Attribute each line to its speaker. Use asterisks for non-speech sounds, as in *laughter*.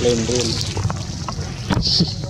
Speaker 1: Playing
Speaker 2: rule. *laughs*